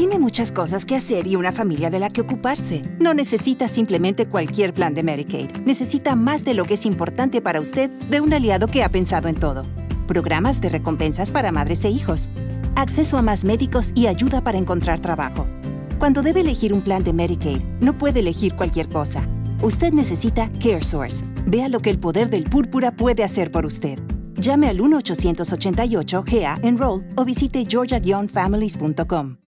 Tiene muchas cosas que hacer y una familia de la que ocuparse. No necesita simplemente cualquier plan de Medicaid. Necesita más de lo que es importante para usted de un aliado que ha pensado en todo. Programas de recompensas para madres e hijos. Acceso a más médicos y ayuda para encontrar trabajo. Cuando debe elegir un plan de Medicaid, no puede elegir cualquier cosa. Usted necesita CareSource. Vea lo que el poder del púrpura puede hacer por usted. Llame al 1-888-GA Enroll o visite georgia-families.com.